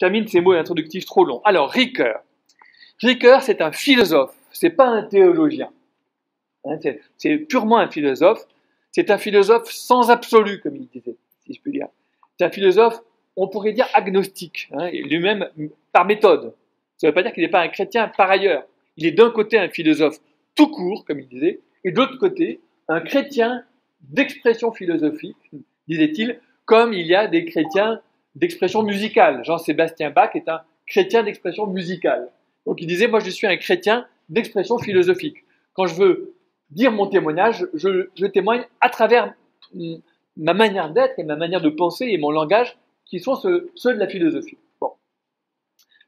termine ces mots introductifs trop longs. Alors, Ricoeur. Ricoeur, c'est un philosophe, c'est pas un théologien. Hein, c'est purement un philosophe. C'est un philosophe sans absolu, comme il disait, si je puis dire. C'est un philosophe, on pourrait dire agnostique, hein, lui-même par méthode. Ça ne veut pas dire qu'il n'est pas un chrétien par ailleurs. Il est d'un côté un philosophe tout court, comme il disait, et de l'autre côté, un chrétien d'expression philosophique, disait-il, comme il y a des chrétiens d'expression musicale. Jean-Sébastien Bach est un chrétien d'expression musicale. Donc il disait, moi je suis un chrétien d'expression philosophique. Quand je veux dire mon témoignage, je, témoigne à travers ma manière d'être et ma manière de penser et mon langage qui sont ceux, de la philosophie. Bon.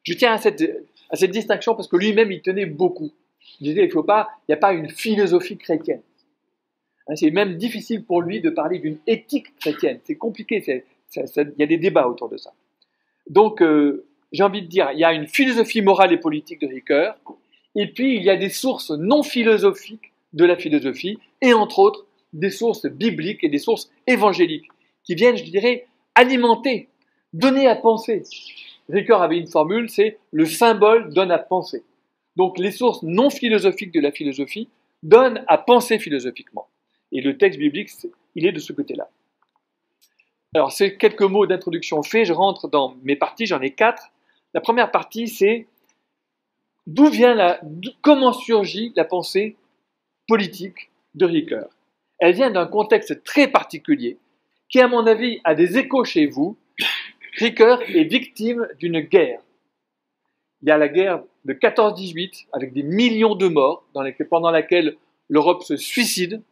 Je tiens à cette, distinction parce que lui-même il tenait beaucoup. Il disait, il il n'y a pas une philosophie chrétienne. Hein, c'est même difficile pour lui de parler d'une éthique chrétienne. C'est compliqué, il y a des débats autour de ça. Donc, euh, j'ai envie de dire, il y a une philosophie morale et politique de Ricoeur, et puis il y a des sources non philosophiques de la philosophie, et entre autres des sources bibliques et des sources évangéliques, qui viennent, je dirais, alimenter, donner à penser. Ricoeur avait une formule, c'est le symbole donne à penser. Donc les sources non philosophiques de la philosophie donnent à penser philosophiquement. Et le texte biblique, il est de ce côté-là. Alors, c'est quelques mots d'introduction faits. Je rentre dans mes parties, j'en ai quatre. La première partie, c'est d'où vient la, comment surgit la pensée politique de Ricoeur. Elle vient d'un contexte très particulier qui, à mon avis, a des échos chez vous. Ricoeur est victime d'une guerre. Il y a la guerre de 14-18 avec des millions de morts pendant laquelle l'Europe se suicide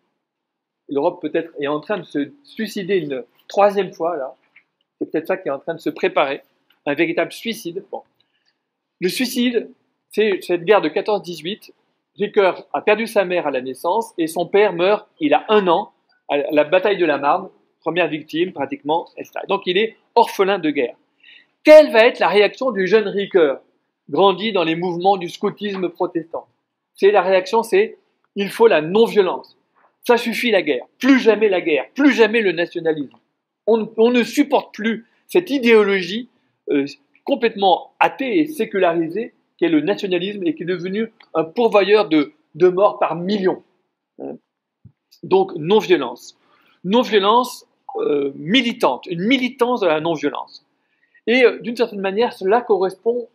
l'Europe peut-être est en train de se suicider une troisième fois, là. C'est peut-être ça qui est en train de se préparer, un véritable suicide. Bon. Le suicide, c'est cette guerre de 14-18. Ricoeur a perdu sa mère à la naissance et son père meurt, il a un an, à la bataille de la Marne, première victime pratiquement. Donc il est orphelin de guerre. Quelle va être la réaction du jeune Ricoeur, grandi dans les mouvements du scoutisme protestant? C'est la réaction, c'est il faut la non-violence. Ça suffit la guerre. Plus jamais la guerre. Plus jamais le nationalisme. On, ne supporte plus cette idéologie euh, complètement athée et sécularisée qu'est le nationalisme et qui est devenu un pourvoyeur de, morts par millions. Hein. Donc non-violence. Non-violence euh, militante, une militance de la non-violence. Et euh, d'une certaine manière, cela correspond,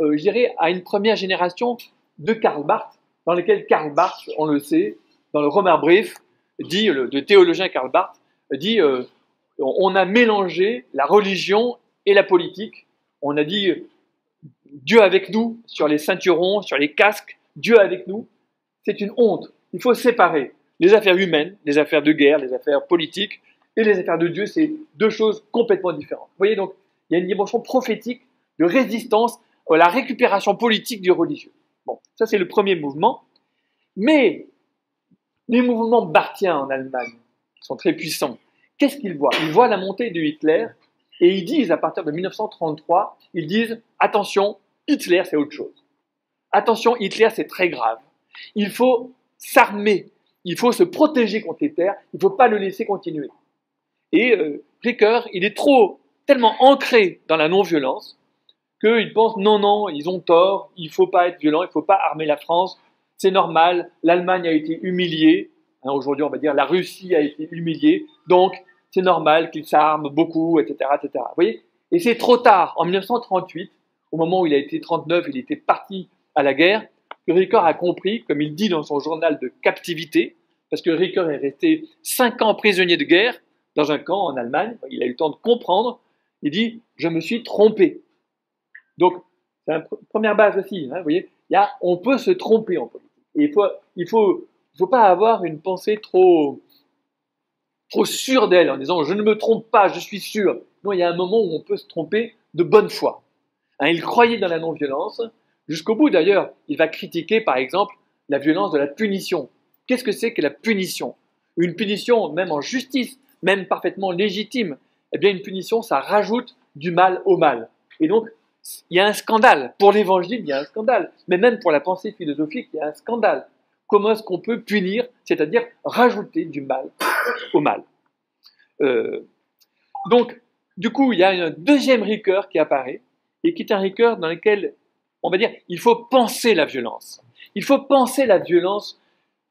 je dirais, à une première génération de Karl Barth, dans laquelle Karl Barth, on le sait, dans le Romer Brief, dit, le, théologien Karl Barth, dit euh, on a mélangé la religion et la politique. On a dit Dieu avec nous sur les ceinturons, sur les casques, Dieu avec nous. C'est une honte. Il faut séparer les affaires humaines, les affaires de guerre, les affaires politiques et les affaires de Dieu. C'est deux choses complètement différentes. Vous voyez donc, il y a une dimension prophétique de résistance à la récupération politique du religieux. Bon, ça c'est le premier mouvement. Mais les mouvements barthiens en Allemagne sont très puissants. Qu'est-ce qu'ils voient? Ils voient la montée de Hitler et ils disent à partir de 1933, ils disent attention, Hitler c'est autre chose. Attention, Hitler c'est très grave. Il faut s'armer, il faut se protéger contre Hitler, il ne faut pas le laisser continuer. Et euh, Ricoeur, il est trop, tellement ancré dans la non-violence qu'il pense non, non, ils ont tort, il ne faut pas être violent, il ne faut pas armer la France, c'est normal, l'Allemagne a été humiliée, hein, aujourd'hui on va dire la Russie a été humiliée, donc c'est normal qu'ils s'arment beaucoup, etc., etc. Vous voyez? Et c'est trop tard, en 1938, au moment où il a été 39, il était parti à la guerre, que Ricoeur a compris, comme il dit dans son journal de captivité, parce que Ricoeur est resté cinq ans prisonnier de guerre dans un camp en Allemagne, il a eu le temps de comprendre, il dit « je me suis trompé ». Donc, c'est la première base aussi, hein, vous voyez, on peut se tromper en politique il faut, il faut, faut pas avoir une pensée trop, trop sûre d'elle en disant je ne me trompe pas, je suis sûr. Non, il y a un moment où on peut se tromper de bonne foi. Hein, il croyait dans la non-violence. Jusqu'au bout, d'ailleurs, il va critiquer, par exemple, la violence de la punition. Qu'est-ce que c'est que la punition? Une punition, même en justice, même parfaitement légitime, eh bien, une punition, ça rajoute du mal au mal. Et donc, il y a un scandale. Pour l'évangile, il y a un scandale. Mais même pour la pensée philosophique, il y a un scandale. Comment est-ce qu'on peut punir, c'est-à-dire rajouter du mal au mal euh, Donc, du coup, il y a un deuxième Ricoeur qui apparaît, et qui est un Ricoeur dans lequel, on va dire, il faut penser la violence. Il faut penser la violence,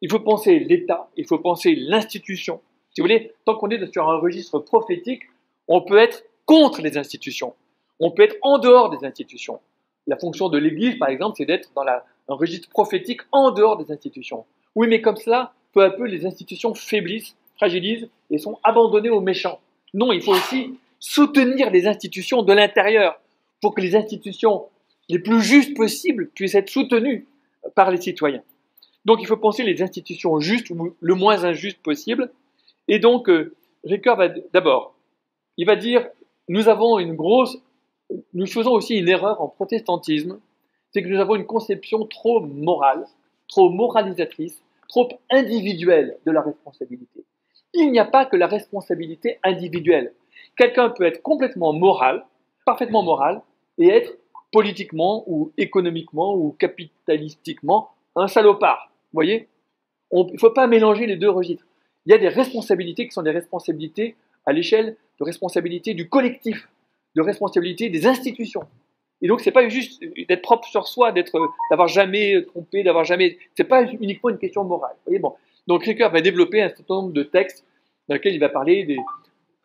il faut penser l'État, il faut penser l'institution. Si vous voulez, tant qu'on est sur un registre prophétique, on peut être contre les institutions, on peut être en dehors des institutions. La fonction de l'Église, par exemple, c'est d'être dans un registre prophétique en dehors des institutions. Oui, mais comme cela, peu à peu, les institutions faiblissent, fragilisent et sont abandonnées aux méchants. Non, il faut aussi soutenir les institutions de l'intérieur pour que les institutions les plus justes possibles puissent être soutenues par les citoyens. Donc il faut penser les institutions justes ou le moins injustes possible. Et donc, euh, Ricoeur va d'abord, il va dire, nous avons une grosse, nous faisons aussi une erreur en protestantisme, c'est que nous avons une conception trop morale, trop moralisatrice, trop individuelle de la responsabilité. Il n'y a pas que la responsabilité individuelle. Quelqu'un peut être complètement moral, parfaitement moral, et être politiquement ou économiquement ou capitalistiquement un salopard. Vous voyez? Il ne faut pas mélanger les deux registres. Il y a des responsabilités qui sont des responsabilités à l'échelle de responsabilité du collectif, de responsabilité des institutions. Et donc, ce n'est pas juste d'être propre sur soi, d'avoir jamais trompé, d'avoir jamais. Ce n'est pas uniquement une question morale. Voyez bon. Donc, Ricoeur va développer un certain nombre de textes dans lesquels il va parler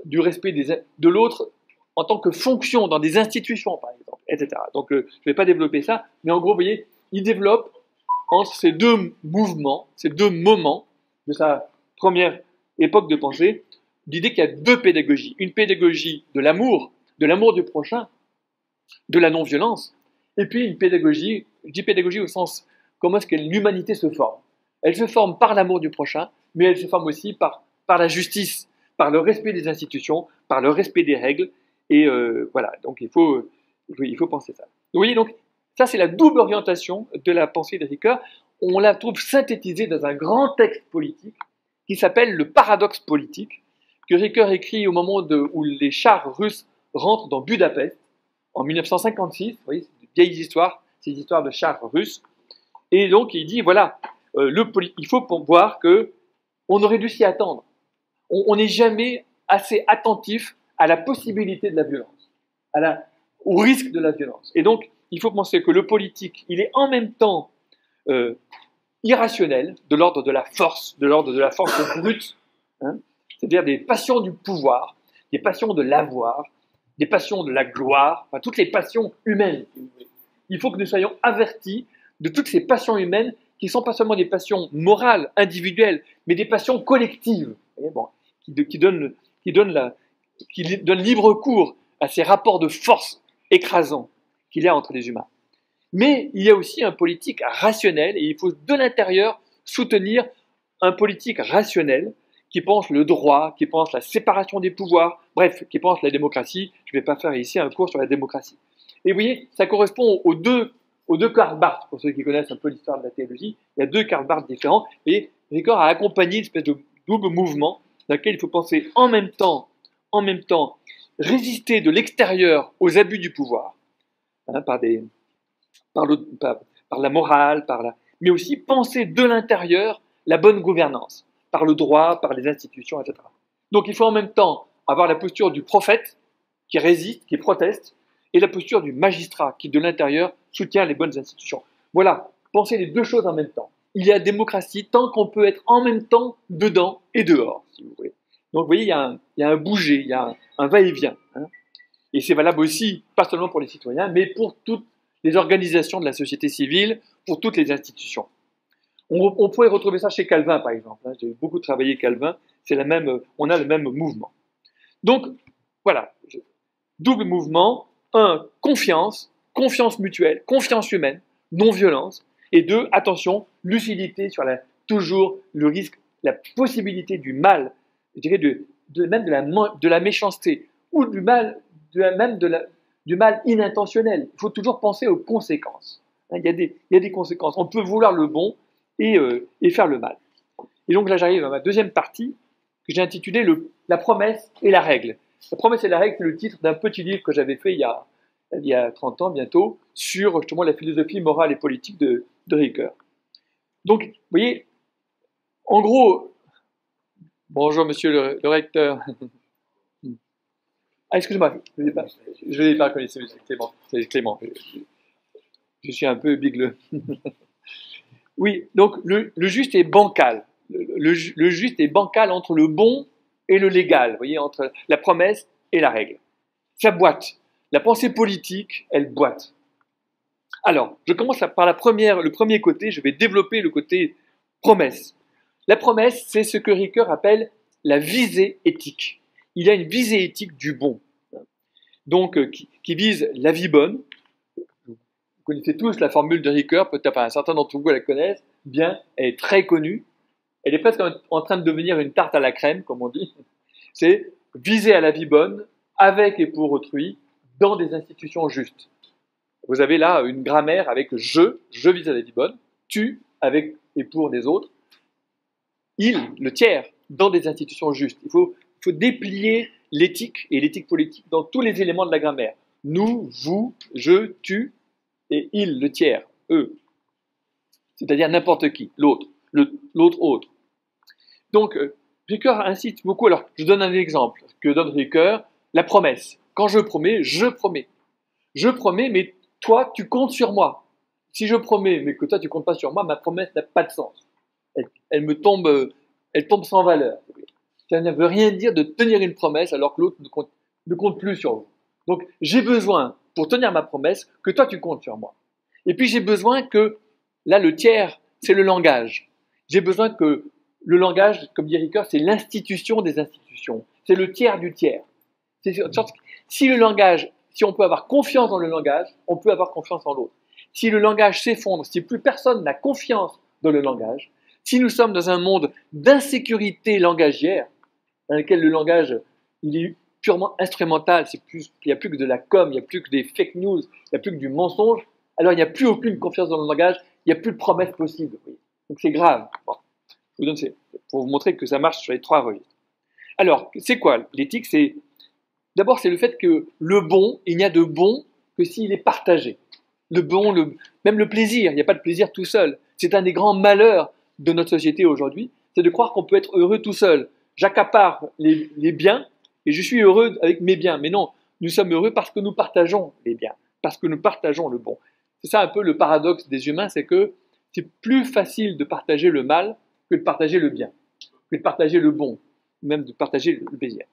du respect de l'autre en tant que fonction dans des institutions, par exemple, etc. Donc, euh, je ne vais pas développer ça, mais en gros, vous voyez, il développe entre ces deux mouvements, ces deux moments de sa première époque de pensée, l'idée qu'il y a deux pédagogies. Une pédagogie de l'amour, de l'amour du prochain, de la non-violence, et puis une pédagogie, je dis pédagogie au sens comment est-ce que l'humanité se forme. Elle se forme par l'amour du prochain, mais elle se forme aussi par, par la justice, par le respect des institutions, par le respect des règles, et euh, voilà, donc il faut, il faut penser ça. Vous voyez, donc, ça c'est la double orientation de la pensée de Ricoeur. On la trouve synthétisée dans un grand texte politique qui s'appelle le paradoxe politique, que Ricoeur écrit au moment où les chars russes rentrent dans Budapest, en 1956. Vous voyez, vieilles histoires, ces histoires de chars russes. Et donc, il dit, voilà, euh, il faut voir que on aurait dû s'y attendre. On n'est jamais assez attentif à la possibilité de la violence, au risque de la violence. Et donc, il faut penser que le politique, il est en même temps euh, irrationnel, de l'ordre de la force, de l'ordre de la force brute, hein, c'est-à-dire des passions du pouvoir, des passions de l'avoir, des passions de la gloire, toutes les passions humaines. Il faut que nous soyons avertis de toutes ces passions humaines qui ne sont pas seulement des passions morales, individuelles, mais des passions collectives, qui, donnent, qui, donnent la, qui donne libre cours à ces rapports de force écrasants qu'il y a entre les humains. Mais il y a aussi un politique rationnel et il faut de l'intérieur soutenir un politique rationnel qui pense le droit, qui pense la séparation des pouvoirs, bref, qui pense la démocratie. Je ne vais pas faire ici un cours sur la démocratie. Et vous voyez, ça correspond aux deux, aux deux Karl Barth, pour ceux qui connaissent un peu l'histoire de la théologie. Il y a deux Karl Barth différents. Et Ricord a accompagné une espèce de double mouvement dans lequel il faut penser en même temps en même temps résister de l'extérieur aux abus du pouvoir, hein, par, par, la morale, par la, mais aussi penser de l'intérieur la bonne gouvernance, par le droit, par les institutions, etc. Donc il faut en même temps avoir la posture du prophète qui résiste, qui proteste, et la posture du magistrat qui, de l'intérieur, soutient les bonnes institutions. Voilà, pensez les deux choses en même temps. Il y a démocratie tant qu'on peut être en même temps dedans et dehors, si vous voulez. Donc vous voyez, il y a un, bouger, il y a un, va-et-vient. Hein. Et c'est valable aussi, pas seulement pour les citoyens, mais pour toutes les organisations de la société civile, pour toutes les institutions. On, pourrait retrouver ça chez Calvin, par exemple. Hein. J'ai beaucoup travaillé Calvin, c'est la même, on a le même mouvement. Donc, voilà, double mouvement. Un, confiance, confiance mutuelle, confiance humaine, non-violence. Et deux, attention, lucidité sur la, toujours le risque, la possibilité du mal je dirais, de, même de la, de la méchanceté ou du mal, même de la, du mal inintentionnel. Il faut toujours penser aux conséquences. Il, y a des, il y a des conséquences. On peut vouloir le bon et, euh, et faire le mal. Et donc là, j'arrive à ma deuxième partie que j'ai intitulée La promesse et la règle. La promesse et la règle, c'est le titre d'un petit livre que j'avais fait il y, a, il y a 30 ans bientôt sur justement la philosophie morale et politique de, de Ricoeur. Donc, vous voyez, en gros, Bonjour, monsieur le, recteur. Ah, excuse-moi, je ne l'ai pas, pas reconnu. C'est Clément. Je suis un peu bigleux. oui, donc le, juste est bancal. Le, juste est bancal entre le bon et le légal, voyez, entre la promesse et la règle. Ça boite. La pensée politique, elle boite. Alors, je commence par la première, le premier côté, je vais développer le côté promesse. La promesse, c'est ce que Ricoeur appelle la visée éthique. Il y a une visée éthique du bon, donc euh, qui, vise la vie bonne. Vous connaissez tous la formule de Ricoeur, peut-être un certain d'entre vous la connaissent bien, elle est très connue. Elle est presque en train de devenir une tarte à la crème, comme on dit. C'est viser à la vie bonne, avec et pour autrui, dans des institutions justes. Vous avez là une grammaire avec je, je vise à la vie bonne, tu, avec et pour des autres, il, le tiers, dans des institutions justes. Il faut déplier l'éthique et l'éthique politique dans tous les éléments de la grammaire. Nous, vous, je, tu, et il, le tiers, eux. C'est-à-dire n'importe qui, l'autre, l'autre autre. Donc, euh, Ricoeur incite beaucoup. Alors, je donne un exemple que donne Ricoeur, la promesse. Quand je promets, je promets. Je promets, mais toi, tu comptes sur moi. Si je promets, mais que toi, tu comptes pas sur moi, ma promesse n'a pas de sens. Elle, me tombe, elle tombe sans valeur. Ça ne veut rien dire de tenir une promesse alors que l'autre ne compte, ne compte plus sur vous. Donc, j'ai besoin, pour tenir ma promesse, que toi, tu comptes sur moi. Et puis, j'ai besoin que, là, le tiers, c'est le langage. J'ai besoin que le langage, comme dit Ricoeur, c'est l'institution des institutions. C'est le tiers du tiers. Si le langage, si on peut avoir confiance dans le langage, on peut avoir confiance en l'autre. Si le langage s'effondre, si plus personne n'a confiance dans le langage, si nous sommes dans un monde d'insécurité langagière, dans lequel le langage il est purement instrumental, c'est plus, il n'y a plus que de la com, il n'y a plus que des fake news, il n'y a plus que du mensonge, alors il n'y a plus aucune confiance dans le langage, il n'y a plus de promesses possibles. Donc c'est grave. je vous donne, pour vous montrer que ça marche sur les trois registres. Alors, c'est quoi l'éthique? C'est D'abord, c'est le fait que le bon, il n'y a de bon que s'il est partagé. Le bon, le, même le plaisir, il n'y a pas de plaisir tout seul. C'est un des grands malheurs de notre société aujourd'hui, c'est de croire qu'on peut être heureux tout seul. J'accapare les biens et je suis heureux avec mes biens. Mais non, nous sommes heureux parce que nous partageons les biens, parce que nous partageons le bon. C'est ça un peu le paradoxe des humains, c'est que c'est plus facile de partager le mal que de partager le bien, que de partager le bon, même de partager le plaisir.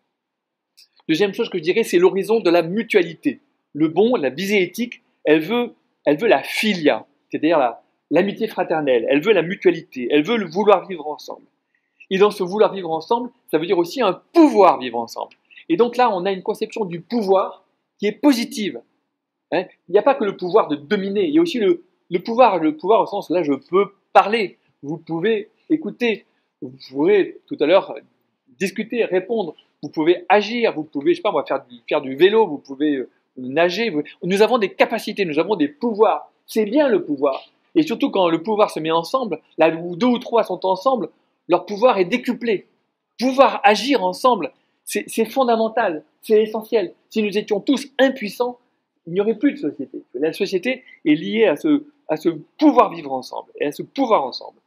Deuxième chose que je dirais, c'est l'horizon de la mutualité. Le bon, la visée éthique, elle veut, elle veut la filia, c'est-à-dire l'amitié fraternelle, elle veut la mutualité, elle veut le vouloir vivre ensemble. Et dans ce vouloir vivre ensemble, ça veut dire aussi un pouvoir vivre ensemble. Et donc là, on a une conception du pouvoir qui est positive. Hein. il n'y a pas que le pouvoir de dominer, il y a aussi le, pouvoir, le pouvoir au sens là, je peux parler, vous pouvez écouter, vous pourrez tout à l'heure discuter, répondre, vous pouvez agir, vous pouvez, je sais pas, moi, faire du, faire du vélo, vous pouvez euh, nager. Nous avons des capacités, nous avons des pouvoirs. C'est bien le pouvoir. Et surtout quand le pouvoir se met ensemble, là où deux ou trois sont ensemble, leur pouvoir est décuplé. Pouvoir agir ensemble, c'est fondamental, c'est essentiel. Si nous étions tous impuissants, il n'y aurait plus de société. La société est liée à ce, pouvoir vivre ensemble et à ce pouvoir ensemble,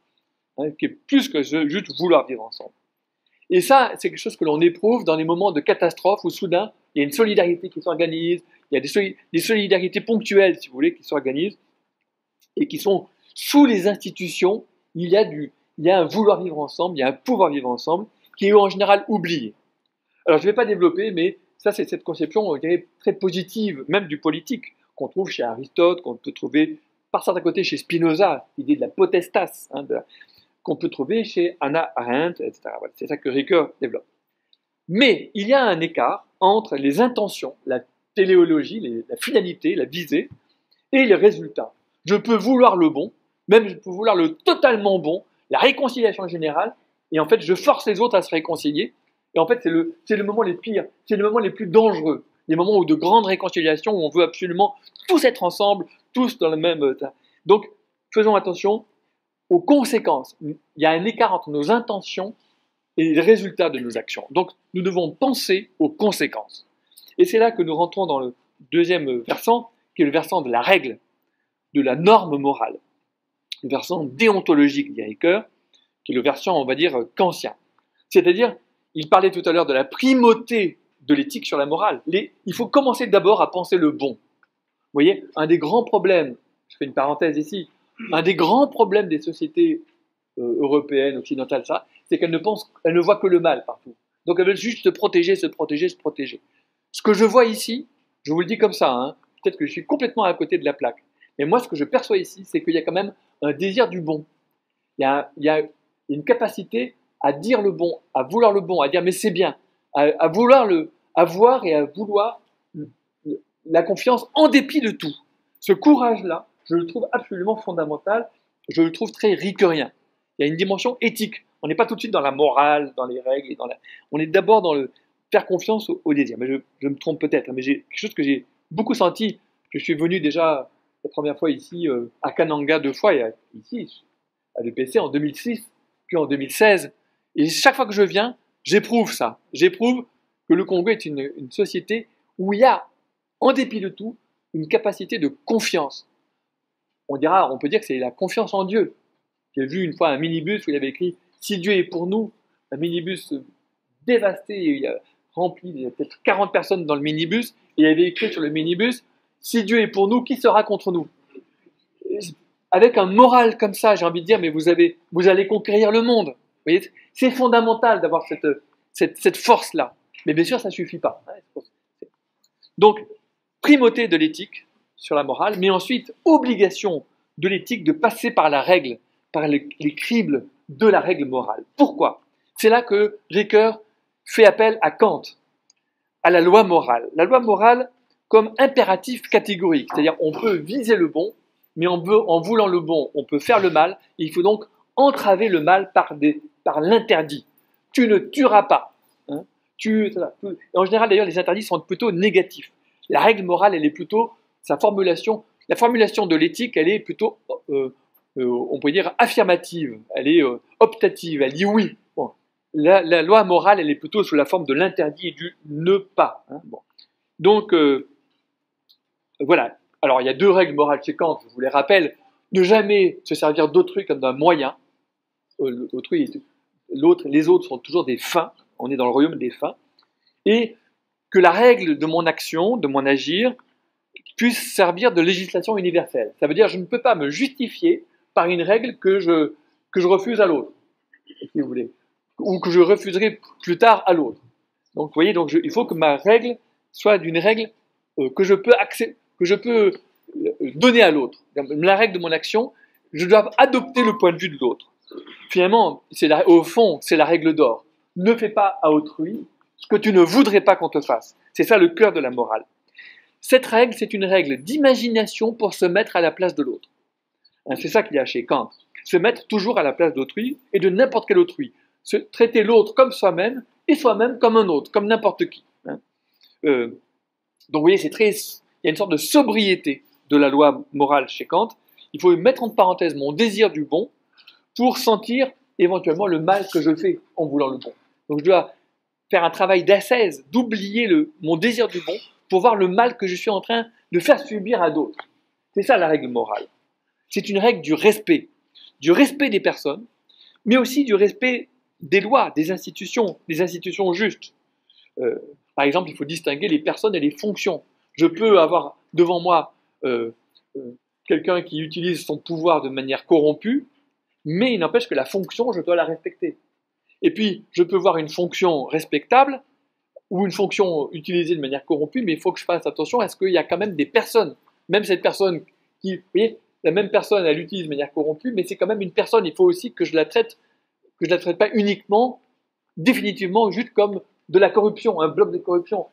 hein, qui est plus que juste vouloir vivre ensemble. Et ça, c'est quelque chose que l'on éprouve dans les moments de catastrophe où soudain, il y a une solidarité qui s'organise, il y a des, solidarités ponctuelles, si vous voulez, qui s'organisent et qui sont sous les institutions. Il y, a du, il y a un vouloir vivre ensemble, il y a un pouvoir vivre ensemble qui est en général oublié. Alors, je ne vais pas développer, mais ça, c'est cette conception, on dirait, très positive, même du politique, qu'on trouve chez Aristote, qu'on peut trouver par certains côtés chez Spinoza, l'idée de la potestas, hein, qu'on peut trouver chez Anna Arendt, etc. c'est ça que Ricoeur développe. Mais il y a un écart entre les intentions, la téléologie, la finalité, la visée, et les résultats. Je peux vouloir le bon, même je peux vouloir le totalement bon, la réconciliation générale, et en fait je force les autres à se réconcilier, et en fait c'est le, c'est le moment les pires, c'est le moment les plus dangereux, les moments où de grandes réconciliations, où on veut absolument tous être ensemble, tous dans le même... Donc faisons attention, aux conséquences. Il y a un écart entre nos intentions et les résultats de nos actions. Donc nous devons penser aux conséquences. Et c'est là que nous rentrons dans le deuxième versant, qui est le versant de la règle, de la norme morale. Le versant déontologique d'Ericker, qui est le versant, on va dire, kantien. C'est-à-dire, il parlait tout à l'heure de la primauté de l'éthique sur la morale. il faut commencer d'abord à penser le bon. Vous voyez, un des grands problèmes, je fais une parenthèse ici, un des grands problèmes des sociétés euh, européennes, occidentales, ça, c'est qu'elles ne ne voient que le mal partout. Donc elles veulent juste se protéger, se protéger, se protéger. Ce que je vois ici, je vous le dis comme ça, hein, peut-être que je suis complètement à côté de la plaque, mais moi ce que je perçois ici, c'est qu'il y a quand même un désir du bon. Il y a, une capacité à dire le bon, à vouloir le bon, à dire mais c'est bien, à, vouloir le, avoir et à vouloir la confiance en dépit de tout. Ce courage-là, je le trouve absolument fondamental, je le trouve très riquerien. Il y a une dimension éthique. On n'est pas tout de suite dans la morale, dans les règles, et dans la... on est d'abord dans le faire confiance au, désir. Mais je, me trompe peut-être, hein, mais j'ai quelque chose que j'ai beaucoup senti. Je suis venu déjà la première fois ici euh, à Kananga deux fois, et ici à l'EPC en 2006, puis en 2016. Et chaque fois que je viens, j'éprouve ça. J'éprouve que le Congo est une, société où il y a, en dépit de tout, une capacité de confiance. On dira, on peut dire que c'est la confiance en Dieu. J'ai vu une fois un minibus où il avait écrit Si Dieu est pour nous, un minibus dévasté, il y a rempli, il y a peut-être 40 personnes dans le minibus, et il y avait écrit sur le minibus Si Dieu est pour nous, qui sera contre nous? Avec un moral comme ça, j'ai envie de dire Mais vous, avez, vous allez conquérir le monde c'est fondamental d'avoir cette, cette, force-là. Mais bien sûr, ça ne suffit pas. Donc, primauté de l'éthique sur la morale, mais ensuite, obligation de l'éthique de passer par la règle, par les, cribles de la règle morale. Pourquoi? C'est là que Ricoeur fait appel à Kant, à la loi morale. La loi morale comme impératif catégorique, c'est-à-dire on peut viser le bon, mais en, voulant le bon, on peut faire le mal, il faut donc entraver le mal par, par l'interdit. Tu ne tueras pas. Hein. Tu, en général, d'ailleurs, les interdits sont plutôt négatifs. La règle morale, elle est plutôt, sa formulation, la formulation de l'éthique, elle est plutôt, euh, euh, on peut dire, affirmative, elle est euh, optative, elle dit oui. La, loi morale, elle est plutôt sous la forme de l'interdit et du ne pas. Hein. Donc, voilà. Alors, il y a deux règles morales Kant, je vous les rappelle. Ne jamais se servir d'autrui comme d'un moyen. Euh, l'autre, les autres sont toujours des fins, on est dans le royaume des fins, et que la règle de mon action, de mon agir, puisse servir de législation universelle. Ça veut dire que je ne peux pas me justifier par une règle que je, que je refuse à l'autre, si vous voulez, ou que je refuserai plus tard à l'autre. Donc, vous voyez, donc il faut que ma règle soit d'une règle euh, que je peux que je peux donner à l'autre. La règle de mon action, je dois adopter le point de vue de l'autre. Finalement, au fond, c'est la règle d'or. Ne fais pas à autrui ce que tu ne voudrais pas qu'on te fasse. C'est ça le cœur de la morale. Cette règle, c'est une règle d'imagination pour se mettre à la place de l'autre. Hein, c'est ça qu'il y a chez Kant. Se mettre toujours à la place d'autrui et de n'importe quel autrui. Se traiter l'autre comme soi-même et soi-même comme un autre, comme n'importe qui. Hein. Euh, donc vous voyez, c'est très, il y a une sorte de sobriété de la loi morale chez Kant. Il faut mettre en parenthèse mon désir du bon pour sentir éventuellement le mal que je fais en voulant le bon. Donc je dois faire un travail d'assaise, d'oublier mon désir du bon pour voir le mal que je suis en train de faire subir à d'autres. C'est ça la règle morale. C'est une règle du respect, du respect des personnes, mais aussi du respect des lois, des institutions, des institutions justes. Euh, par exemple, il faut distinguer les personnes et les fonctions. Je peux avoir devant moi euh, euh, quelqu'un qui utilise son pouvoir de manière corrompue, mais il n'empêche que la fonction, je dois la respecter. Et puis, je peux voir une fonction respectable ou une fonction utilisée de manière corrompue, mais il faut que je fasse attention à ce qu'il y a quand même des personnes, même cette personne qui, vous voyez, la même personne, elle l'utilise de manière corrompue, mais c'est quand même une personne, il faut aussi que je la traite, que je la traite pas uniquement, définitivement, juste comme de la corruption, un bloc de corruption.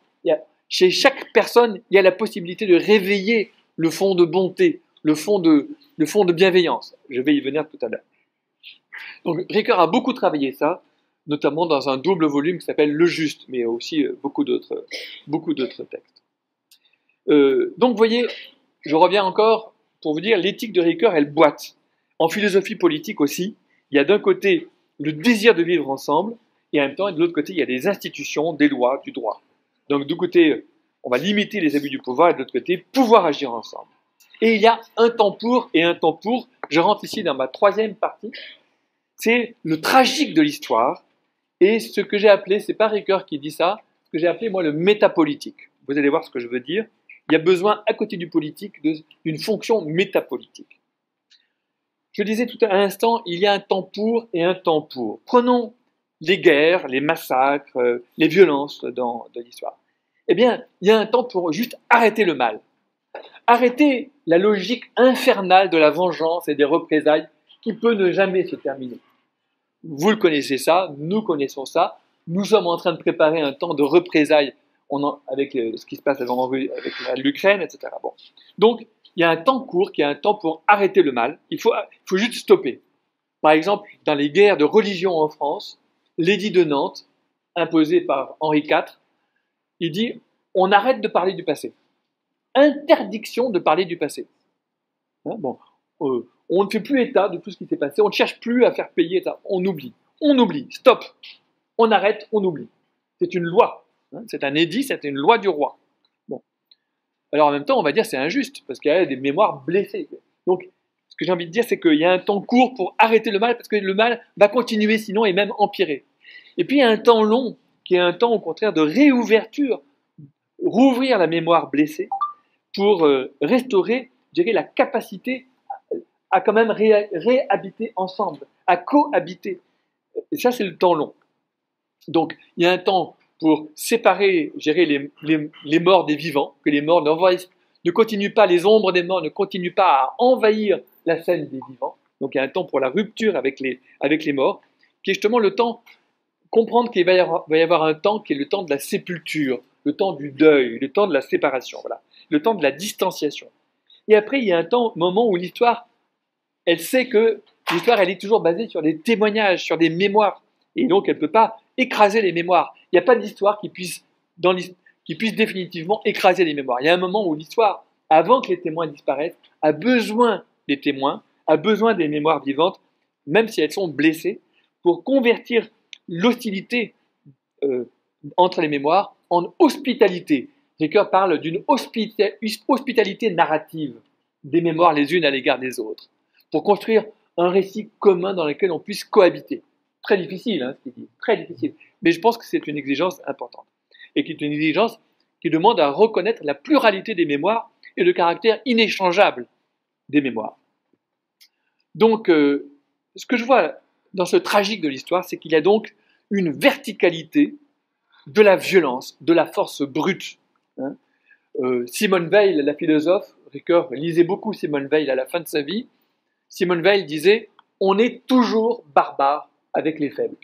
Chez chaque personne, il y a la possibilité de réveiller le fond de bonté, le fond de, bienveillance. Je vais y venir tout à l'heure. Donc Ricoeur a beaucoup travaillé ça, notamment dans un double volume qui s'appelle Le Juste, mais aussi euh, beaucoup d'autres, textes. Euh, donc vous voyez, je reviens encore pour vous dire, l'éthique de Ricoeur, elle boite. En philosophie politique aussi, il y a d'un côté le désir de vivre ensemble, et en même temps, de l'autre côté, il y a des institutions, des lois, du droit. Donc du côté, on va limiter les abus du pouvoir, et de l'autre côté, pouvoir agir ensemble. Et il y a un temps pour et un temps pour. Je rentre ici dans ma troisième partie, c'est le tragique de l'histoire. Et ce que j'ai appelé, c'est pas Ricoeur qui dit ça, ce que j'ai appelé moi le métapolitique. Vous allez voir ce que je veux dire. Il y a besoin, à côté du politique, d'une fonction métapolitique. Je disais tout à l'instant, il y a un temps pour et un temps pour. Prenons les guerres, les massacres, euh, les violences dans, l'histoire. Eh bien, il y a un temps pour juste arrêter le mal. Arrêter la logique infernale de la vengeance et des représailles qui peut ne jamais se terminer. Vous le connaissez ça, nous connaissons ça. Nous sommes en train de préparer un temps de représailles avec euh, ce qui se passe avec l'Ukraine, etc. Bon. Donc, il y a un temps court qui est un temps pour arrêter le mal. Il faut juste stopper. Par exemple, dans les guerres de religion en France, l'édit de Nantes, imposé par Henri IV, il dit on arrête de parler du passé. Interdiction de parler du passé. Hein, bon, euh, on ne fait plus état de tout ce qui s'est passé, on ne cherche plus à faire payer ça, on oublie. On oublie, stop. On arrête, on oublie. C'est une loi. Hein, c'est un édit, c'est une loi du roi. Bon. Alors en même temps, on va dire c'est injuste, parce qu'il y a des mémoires blessées. Donc, ce que j'ai envie de dire, c'est qu'il y a un temps court pour arrêter le mal, parce que le mal va continuer sinon et même empirer. Et puis il y a un temps long, qui est un temps au contraire de réouverture, rouvrir la mémoire blessée pour euh, restaurer, je la capacité à quand même réhabiter ensemble, à cohabiter. Et ça, c'est le temps long. Donc, il y a un temps pour séparer, gérer les, les, morts des vivants, que les morts ne continuent pas, les ombres des morts ne continuent pas à envahir la scène des vivants. Donc, il y a un temps pour la rupture avec les, avec les morts, qui est justement le temps, comprendre qu'il va, y avoir un temps qui est le temps de la sépulture, le temps du deuil, le temps de la séparation, voilà, le temps de la distanciation. Et après, il y a un temps, moment où l'histoire elle sait que l'histoire, elle est toujours basée sur des témoignages, sur des mémoires. Et donc, elle ne peut pas écraser les mémoires. Il n'y a pas d'histoire qui puisse, qui puisse définitivement écraser les mémoires. Il y a un moment où l'histoire, avant que les témoins disparaissent, a besoin des témoins, a besoin des mémoires vivantes, même si elles sont blessées, pour convertir l'hostilité euh, entre les mémoires en hospitalité. Ricoeur parle d'une hospitalité narrative des mémoires les unes à l'égard des autres pour construire un récit commun dans lequel on puisse cohabiter. Très difficile, hein, ce qu'il dit, très difficile. Mais je pense que c'est une exigence importante. Et qui est une exigence qui demande à reconnaître la pluralité des mémoires et le caractère inéchangeable des mémoires. Donc, euh, ce que je vois dans ce tragique de l'histoire, c'est qu'il y a donc une verticalité de la violence, de la force brute. Hein. Euh, Simone Weil, la philosophe, Ricoeur lisait beaucoup Simone Weil à la fin de sa vie, Simone Veil disait On est toujours barbare avec les faibles.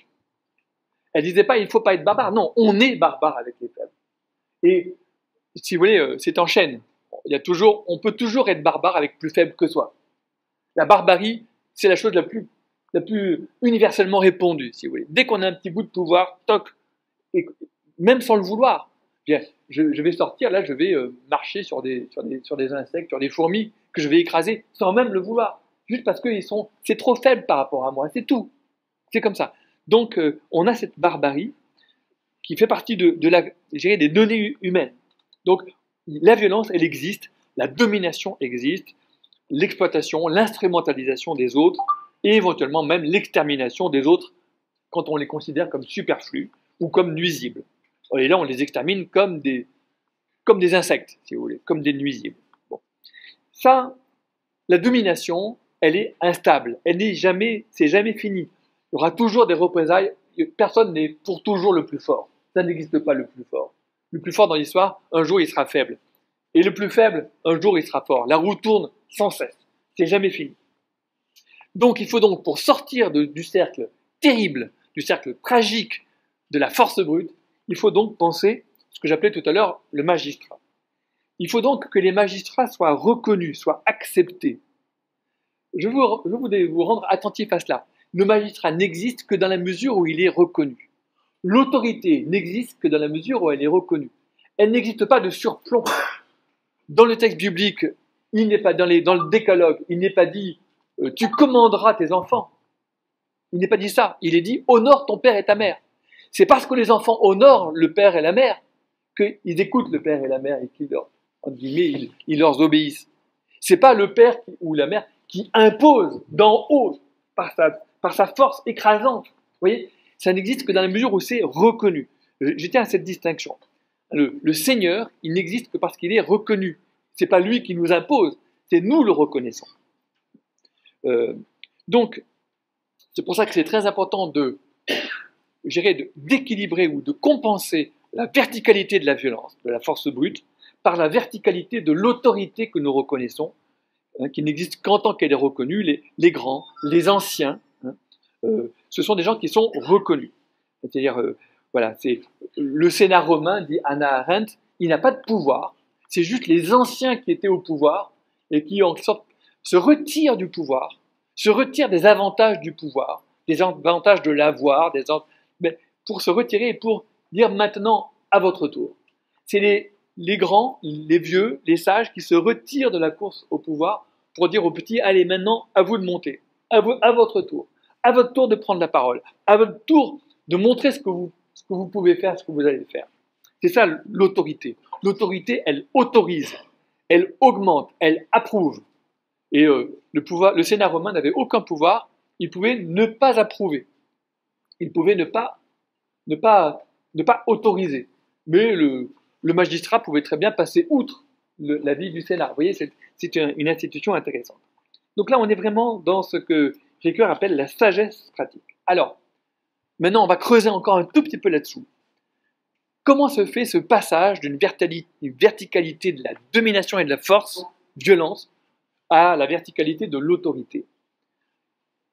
Elle disait pas il ne faut pas être barbare. Non, on est barbare avec les faibles. Et si vous voulez, euh, c'est en chaîne. Il y a toujours, on peut toujours être barbare avec plus faible que soi. La barbarie, c'est la chose la plus, la plus universellement répandue, si vous voulez. Dès qu'on a un petit bout de pouvoir, toc, et même sans le vouloir. Je, je vais sortir, là, je vais euh, marcher sur des, sur, des, sur des insectes, sur des fourmis que je vais écraser sans même le vouloir juste parce que sont, c'est trop faible par rapport à moi, c'est tout. C'est comme ça. Donc, euh, on a cette barbarie qui fait partie de, de la, des données humaines. Donc, la violence, elle existe, la domination existe, l'exploitation, l'instrumentalisation des autres, et éventuellement même l'extermination des autres quand on les considère comme superflus ou comme nuisibles. Et là, on les extermine comme des, comme des insectes, si vous voulez, comme des nuisibles. Bon. Ça, la domination, elle est instable. Elle n'est jamais, c'est jamais fini. Il y aura toujours des représailles. Personne n'est pour toujours le plus fort. Ça n'existe pas le plus fort. Le plus fort dans l'histoire, un jour il sera faible. Et le plus faible, un jour il sera fort. La roue tourne sans cesse. C'est jamais fini. Donc il faut donc, pour sortir du cercle terrible, du cercle tragique de la force brute, il faut donc penser ce que j'appelais tout à l'heure le magistrat. Il faut donc que les magistrats soient reconnus, soient acceptés, je, vous, voudrais vous rendre attentif à cela. Le magistrat n'existe que dans la mesure où il est reconnu. L'autorité n'existe que dans la mesure où elle est reconnue. Elle n'existe pas de surplomb. Dans le texte biblique, il n'est pas dans, le décalogue, il n'est pas dit tu commanderas tes enfants. Il n'est pas dit ça. Il est dit honore ton père et ta mère. C'est parce que les enfants honorent le père et la mère qu'ils écoutent le père et la mère et qu'ils leur, ils, ils leur obéissent. C'est pas le père ou la mère qui impose d'en haut par sa, force écrasante. Vous voyez Ça n'existe que dans la mesure où c'est reconnu. Je tiens à cette distinction. Le, Seigneur, il n'existe que parce qu'il est reconnu. Ce n'est pas lui qui nous impose, c'est nous le reconnaissons. Euh, donc, c'est pour ça que c'est très important de, d'équilibrer ou de compenser la verticalité de la violence, de la force brute, par la verticalité de l'autorité que nous reconnaissons, hein, qui n'existe qu'en tant qu'elle est reconnue, les, grands, les anciens, hein, euh, ce sont des gens qui sont reconnus. C'est-à-dire, euh, voilà, c'est le Sénat romain, dit Anna Arendt, il n'a pas de pouvoir, c'est juste les anciens qui étaient au pouvoir et qui, en sorte, se retirent du pouvoir, se retirent des avantages du pouvoir, des avantages de l'avoir, des mais pour se retirer et pour dire maintenant à votre tour. C'est les, les grands, les vieux, les sages qui se retirent de la course au pouvoir pour dire aux petits allez maintenant à vous de monter, à, vous, à votre tour, à votre tour de prendre la parole, à votre tour de montrer ce que vous ce que vous pouvez faire, ce que vous allez faire. C'est ça l'autorité. L'autorité, elle autorise, elle augmente, elle approuve. Et euh, le, pouvoir, le Sénat romain n'avait aucun pouvoir, il pouvait ne pas approuver. Il pouvait ne pas, ne pas, ne pas autoriser. Mais le, magistrat pouvait très bien passer outre l'avis du Sénat. Vous voyez, c'est une institution intéressante. Donc là, on est vraiment dans ce que Ricoeur appelle la sagesse pratique. Alors, Maintenant, on va creuser encore un tout petit peu là-dessous. Comment se fait ce passage d'une verticalité de la domination et de la force, violence, à la verticalité de l'autorité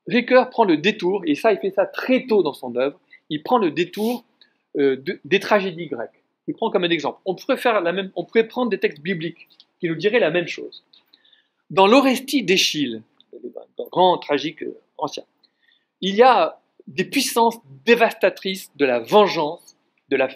Ricoeur prend le détour, et ça, il fait ça très tôt dans son œuvre, il prend le détour euh, des tragédies grecques. Il prend comme un exemple. On pourrait, faire la même, on pourrait prendre des textes bibliques qui nous diraient la même chose. Dans l'Orestie d'Échille, grand tragique euh, ancien, il y a des puissances dévastatrices de la vengeance, de la,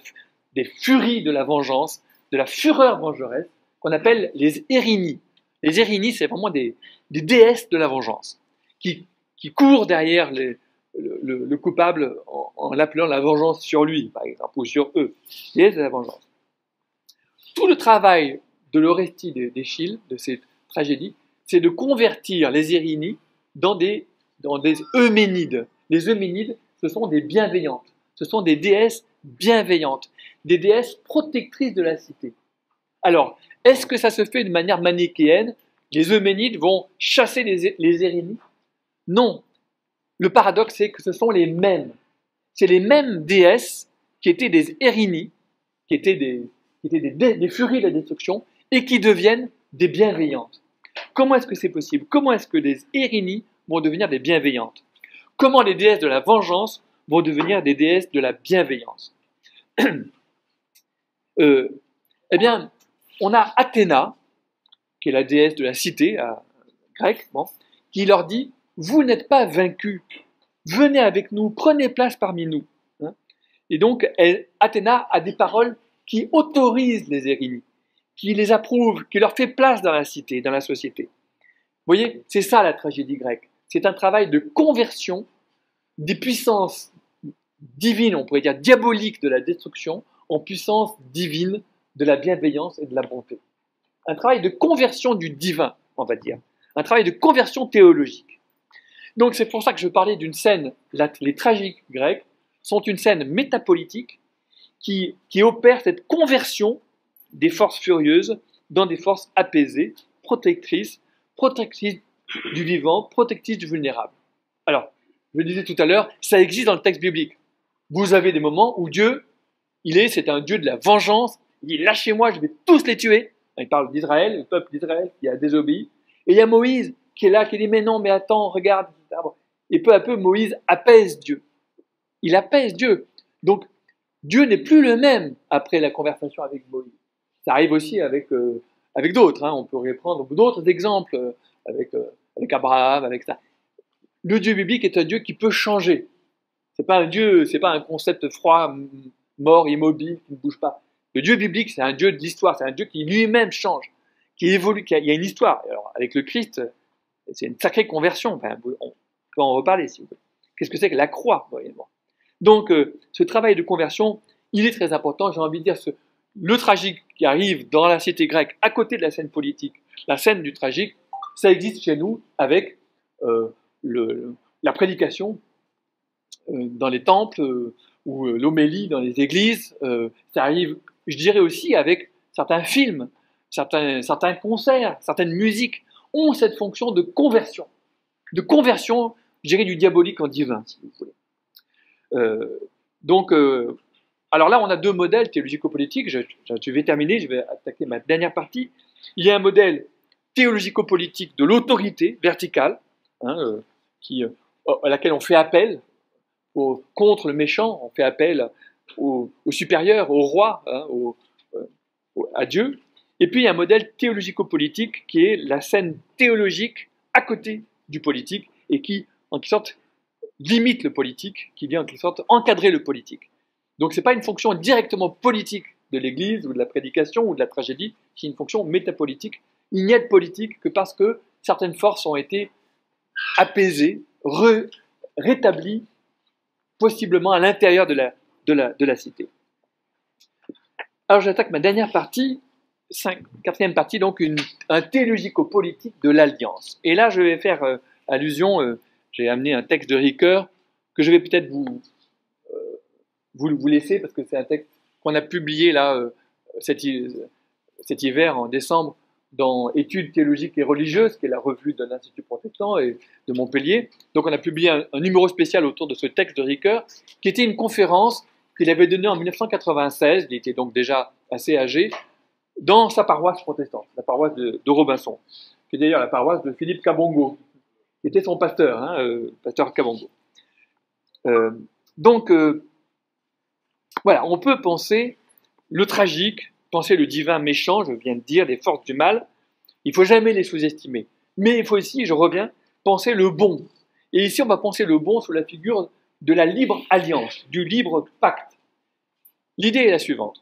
des furies de la vengeance, de la fureur vengeresse, qu'on appelle les Érinies. Les Érinies, c'est vraiment des, déesses de la vengeance, qui, courent derrière le, coupable en, l'appelant la vengeance sur lui, par exemple, ou sur eux. Déesses de la vengeance. Tout le travail de l'Orestie d'Échille, de ces tragédies, c'est de convertir les Érinies dans des, dans des Euménides, les Euménides, ce sont des bienveillantes, ce sont des déesses bienveillantes, des déesses protectrices de la cité. Alors, est-ce que ça se fait de manière manichéenne Les Euménides vont chasser les, les Non. Le paradoxe, c'est que ce sont les mêmes. C'est les mêmes déesses qui étaient des Érinies, qui étaient des, furies de la destruction, et qui deviennent des bienveillantes. Comment est-ce que c'est possible? Comment est-ce que les Érinies vont devenir des bienveillantes? Comment les déesses de la vengeance vont devenir des déesses de la bienveillance? Euh, Eh bien, on a Athéna, qui est la déesse de la cité grecque, qui leur dit Vous n'êtes pas vaincus, venez avec nous, prenez place parmi nous. Hein. Et donc, Athéna a des paroles qui autorisent les Érinies, qui les approuvent, qui leur fait place dans la cité, dans la société. Vous voyez, c'est ça la tragédie grecque c'est un travail de conversion des puissances divines, on pourrait dire diaboliques de la destruction, en puissance divine de la bienveillance et de la bonté. Un travail de conversion du divin, on va dire. Un travail de conversion théologique. Donc c'est pour ça que je parlais d'une scène, les tragiques grecs sont une scène métapolitique qui, qui opère cette conversion des forces furieuses dans des forces apaisées, protectrices, protectrices du vivant, protectrice du vulnérable. Alors, je le disais tout à l'heure, ça existe dans le texte biblique. Vous avez des moments où Dieu, il est, c'est un Dieu de la vengeance. Il dit lâchez-moi, je vais tous les tuer. Il parle d'Israël, le peuple d'Israël qui a désobéi. Et il y a Moïse qui est là, qui dit mais non, mais attends, regarde. Et peu à peu, Moïse apaise Dieu. Il apaise Dieu. Donc, Dieu n'est plus le même après la conversation avec Moïse. Ça arrive aussi avec, euh, avec d'autres. Hein. On pourrait prendre d'autres exemples avec, euh, avec Abraham, avec ça. Le Dieu biblique est un Dieu qui peut changer. C'est pas un Dieu, c'est pas un concept froid, mort, immobile, qui ne bouge pas. Le Dieu biblique, c'est un Dieu de l'histoire, c'est un Dieu qui lui-même change, qui évolue, qui il y a une histoire. Alors, avec le Christ, c'est une sacrée conversion. On peut en reparler si vous voulez. Qu'est-ce que c'est que la croix, voyez-moi Donc, euh, ce travail de conversion, il est très important. J'ai envie de dire, ce, le tragique qui arrive dans la cité grecque, à côté de la scène politique, la scène du tragique, ça existe chez nous avec euh, la prédication euh, dans les temples, ou l'homélie dans les églises. ça arrive, je dirais aussi, avec certains films, certains, concerts, certaines musiques ont cette fonction de conversion. De conversion, je dirais, du diabolique en divin, si vous voulez. donc, alors là, on a deux modèles théologico-politiques. Je, vais terminer, je vais attaquer ma dernière partie. Il y a un modèle théologico-politique de l'autorité verticale, hein, euh, euh, à laquelle on fait appel au, contre le méchant, on fait appel au, supérieur, au roi, hein, euh, à Dieu. Et puis il y a un modèle théologico-politique qui est la scène théologique à côté du politique et qui, en quelque sorte, limite le politique, qui vient en quelque sorte encadrer le politique. Donc ce n'est pas une fonction directement politique de l'Église ou de la prédication ou de la tragédie, c'est une fonction métapolitique. Il n'y a de politique que parce que certaines forces ont été apaisées, rétablies, possiblement à l'intérieur de la, de, la, de la cité. Alors j'attaque ma dernière partie, cinq, quatrième partie, donc un théologico-politique de l'alliance. Et là je vais faire euh, allusion, euh, j'ai amené un texte de Ricoeur que je vais peut-être vous, vous, vous laissez parce que c'est un texte qu'on a publié là euh, cet, hiver, en décembre, dans Études théologiques et religieuses, qui est la revue de l'Institut protestant et de Montpellier. Donc on a publié un, numéro spécial autour de ce texte de Ricoeur, qui était une conférence qu'il avait donnée en 1996, il était donc déjà assez âgé, dans sa paroisse protestante, la paroisse de, Robinson, qui est d'ailleurs la paroisse de Philippe Cabongo, qui était son pasteur, hein, euh, pasteur Cabongo. Euh, donc, voilà, on peut penser le tragique, penser le divin méchant, je viens de dire, les forces du mal. Il faut jamais les sous-estimer. Mais il faut aussi, je reviens, penser le bon. Et ici, on va penser le bon sous la figure de la libre alliance, du libre pacte. L'idée est la suivante.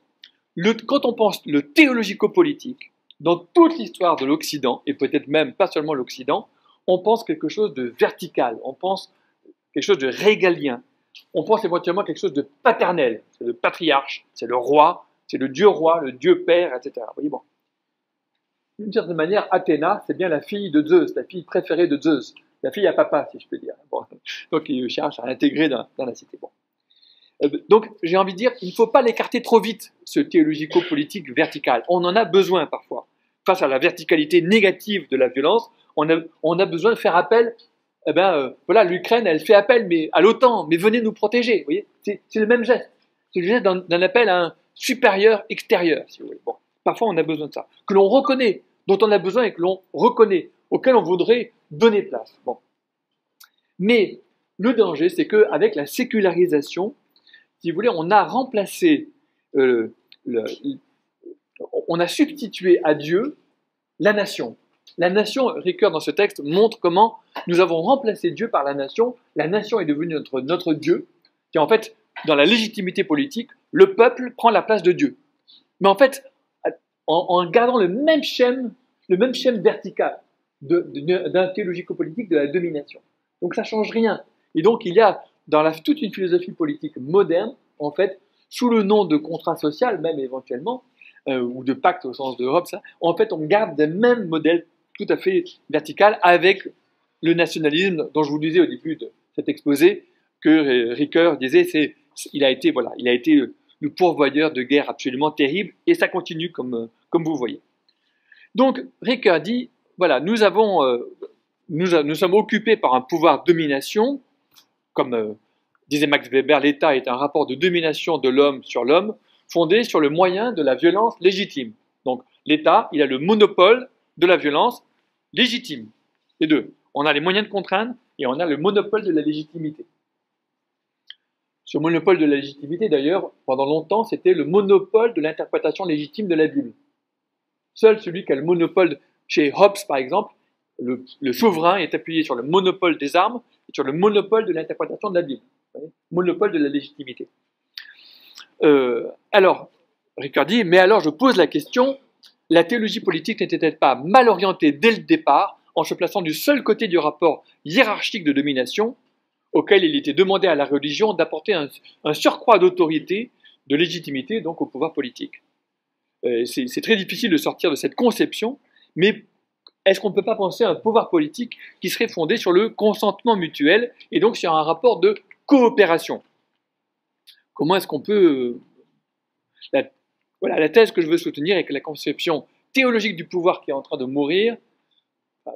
quand on pense le théologico-politique, dans toute l'histoire de l'Occident, et peut-être même pas seulement l'Occident, on pense quelque chose de vertical, on pense quelque chose de régalien, on pense éventuellement quelque chose de paternel. C'est le patriarche, c'est le roi, c'est le dieu roi, le dieu père, etc. Vous voyez, bon. D'une certaine manière, Athéna, c'est bien la fille de Zeus, la fille préférée de Zeus, la fille à papa, si je peux dire. Donc il cherche à l'intégrer dans, la cité. Euh, donc j'ai envie de dire, il ne faut pas l'écarter trop vite, ce théologico-politique vertical. On en a besoin parfois. Face à la verticalité négative de la violence, on a, besoin de faire appel eh ben, euh, voilà, l'Ukraine, elle fait appel mais, à l'OTAN, mais venez nous protéger. Vous voyez, c'est, le même geste. C'est le geste d'un, appel à un supérieur extérieur, si vous voulez. Parfois, on a besoin de ça. Que l'on reconnaît, dont on a besoin et que l'on reconnaît, auquel on voudrait donner place. Bon. Mais le danger, c'est qu'avec la sécularisation, si vous voulez, on a remplacé, euh, on a substitué à Dieu la nation. La nation, Ricoeur dans ce texte montre comment nous avons remplacé Dieu par la nation. La nation est devenue notre, notre Dieu, qui en fait, dans la légitimité politique, le peuple prend la place de Dieu. Mais en fait, en, gardant le même schème, le même schème vertical d'un théologico-politique de la domination. Donc ça change rien. Et donc il y a dans toute une philosophie politique moderne, en fait, sous le nom de contrat social, même éventuellement, euh, ou de pacte au sens d'Europe, ça, en fait, on garde les mêmes modèles tout à fait vertical avec le nationalisme dont je vous disais au début de cet exposé que Ricoeur disait c'est il a été voilà il a été le pourvoyeur de guerre absolument terrible et ça continue comme comme vous voyez. Donc Ricoeur dit voilà euh, nous, sommes occupés par un pouvoir domination comme euh, disait Max Weber l'État est un rapport de domination de l'homme sur l'homme fondé sur le moyen de la violence légitime. Donc l'État il a le monopole de la violence légitime. Les deux. On a les moyens de contraindre et on a le monopole de la légitimité. Ce monopole de la légitimité, d'ailleurs, pendant longtemps, c'était le monopole de l'interprétation légitime de la Bible. Seul celui qui a le monopole, chez Hobbes par exemple, le, souverain est appuyé sur le monopole des armes et sur le monopole de l'interprétation de la Bible. Monopole de la légitimité. Euh, alors, Ricard dit, mais alors je pose la question, la théologie politique n'était-elle pas mal orientée dès le départ en se plaçant du seul côté du rapport hiérarchique de domination auquel il était demandé à la religion d'apporter un, surcroît d'autorité, de légitimité donc au pouvoir politique? Euh, C'est très difficile de sortir de cette conception, mais est-ce qu'on ne peut pas penser à un pouvoir politique qui serait fondé sur le consentement mutuel et donc sur un rapport de coopération? Comment est-ce qu'on peut... La, voilà, la thèse que je veux soutenir est que la conception théologique du pouvoir qui est en train de mourir,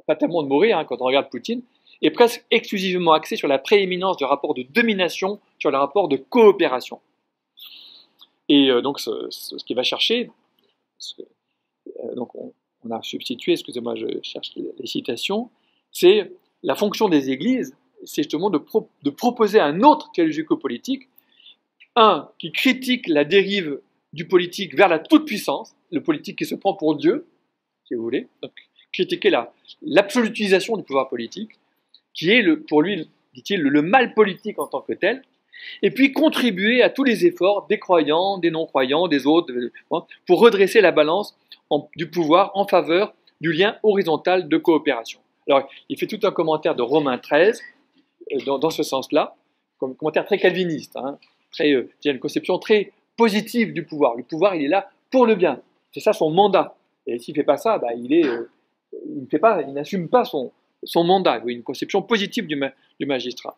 pas tellement de mourir hein, quand on regarde Poutine, est presque exclusivement axée sur la prééminence du rapport de domination sur le rapport de coopération. Et euh, donc, ce, qui va chercher, euh, donc on, a substitué, excusez-moi, je cherche les, citations, c'est la fonction des églises, c'est justement de, proposer un autre théologico-politique, un qui critique la dérive du politique vers la toute-puissance, le politique qui se prend pour Dieu, si vous voulez, donc critiquer l'absolutisation du pouvoir politique, qui est le, pour lui, dit-il, le mal politique en tant que tel, et puis contribuer à tous les efforts des croyants, des non-croyants, des autres, pour redresser la balance du pouvoir en faveur du lien horizontal de coopération. Alors, il fait tout un commentaire de Romains 13 euh, dans, ce sens-là, comme commentaire très calviniste, hein, très, euh, il a une conception très positive du pouvoir. Le pouvoir, il est là pour le bien. C'est ça son mandat. Et s'il ne fait pas ça, bah, il est, euh, il ne fait pas, il n'assume pas son, son mandat. une conception positive du magistrat.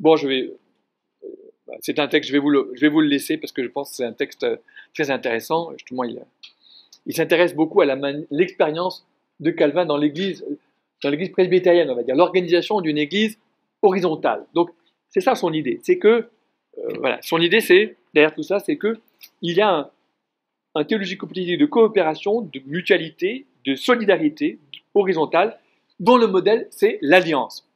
Bon, je vais. Bah, c'est un texte, je vais, vous le, je vais vous le laisser parce que je pense que c'est un texte euh, très intéressant. Justement, il, il s'intéresse beaucoup à l'expérience de Calvin dans l'Église, dans l'Église presbytérienne, on va dire, l'organisation d'une Église horizontale. Donc, c'est ça son idée. C'est que, euh, voilà, son idée, c'est derrière tout ça, c'est que il y a un, un théologico-politique de coopération, de mutualité, de solidarité horizontale, dont le modèle, c'est l'alliance.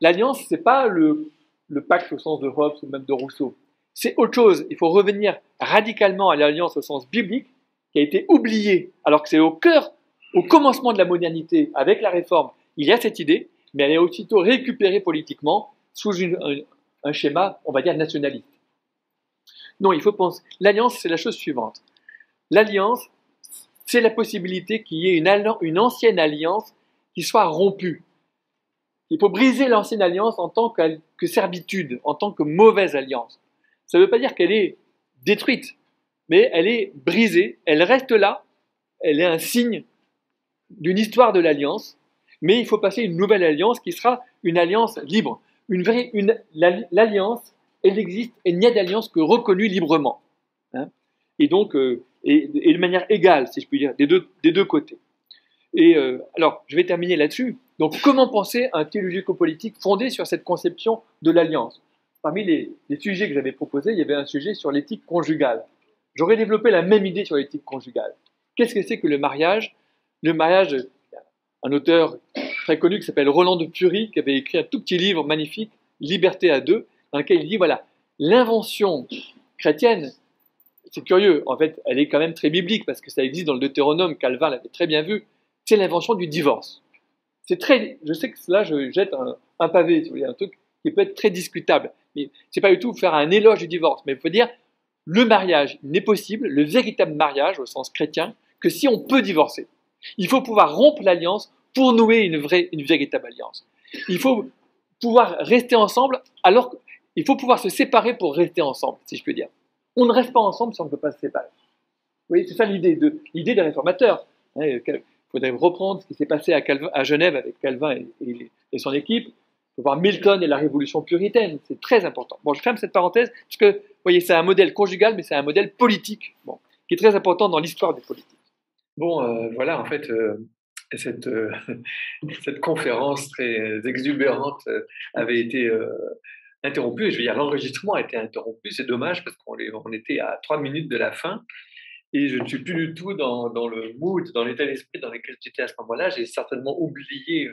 L'alliance, c'est pas le le pacte au sens de Hobbes ou même de Rousseau. C'est autre chose. Il faut revenir radicalement à l'alliance au sens biblique, qui a été oubliée, alors que c'est au cœur, au commencement de la modernité, avec la réforme. Il y a cette idée, mais elle est aussitôt récupérée politiquement sous un, schéma, on va dire, nationaliste. Non, il faut penser. L'alliance, c'est la chose suivante. L'alliance, c'est la possibilité qu'il y ait une, une ancienne alliance qui soit rompue. Il faut briser l'ancienne alliance en tant que, servitude, en tant que mauvaise alliance. Ça ne veut pas dire qu'elle est détruite, mais elle est brisée, elle reste là, elle est un signe d'une histoire de l'alliance, mais il faut passer une nouvelle alliance qui sera une alliance libre. Une vraie, une, l'alliance, elle existe, et il n'y a d'alliance que reconnue librement. Hein. et donc, euh, et, de manière égale, si je puis dire, des deux, côtés. Et euh, alors, je vais terminer là-dessus. Donc, comment penser un théologico-politique fondé sur cette conception de l'alliance? Parmi les, sujets que j'avais proposés, il y avait un sujet sur l'éthique conjugale. J'aurais développé la même idée sur l'éthique conjugale. Qu'est-ce que c'est que le mariage? Le mariage, un auteur très connu qui s'appelle Roland de Pury, qui avait écrit un tout petit livre magnifique, Liberté à deux, dans lequel il dit voilà, l'invention chrétienne, c'est curieux, en fait, elle est quand même très biblique parce que ça existe dans le Deutéronome, Calvin l'avait très bien vu, c'est l'invention du divorce. Très, je sais que là, je jette un, pavé, si vous voulez, un truc qui peut être très discutable. Mais c'est pas du tout faire un éloge du divorce, mais il faut dire le mariage n'est possible, le véritable mariage au sens chrétien, que si on peut divorcer. Il faut pouvoir rompre l'alliance pour nouer une vraie, une véritable alliance. Il faut pouvoir rester ensemble alors qu'il faut pouvoir se séparer pour rester ensemble, si je peux dire. On ne reste pas ensemble si on ne peut pas se séparer. Vous c'est ça l'idée de, l'idée des réformateurs. Faudrait reprendre ce qui s'est passé à, Genève avec Calvin et, son équipe. Il faut voir Milton et la révolution puritaine, c'est très important. Bon, je ferme cette parenthèse, parce que, voyez, c'est un modèle conjugal, mais c'est un modèle politique, qui est très important dans l'histoire des politiques. Bon, euh, voilà, en fait, euh, cette, euh, cette conférence très exubérante avait été interrompue, je veux dire, l'enregistrement a été interrompu, c'est dommage, parce qu'on on était à trois minutes de la fin, et je ne suis plus du tout dans, le mood, dans l'état d'esprit dans lequel j'étais à ce moment-là. J'ai certainement oublié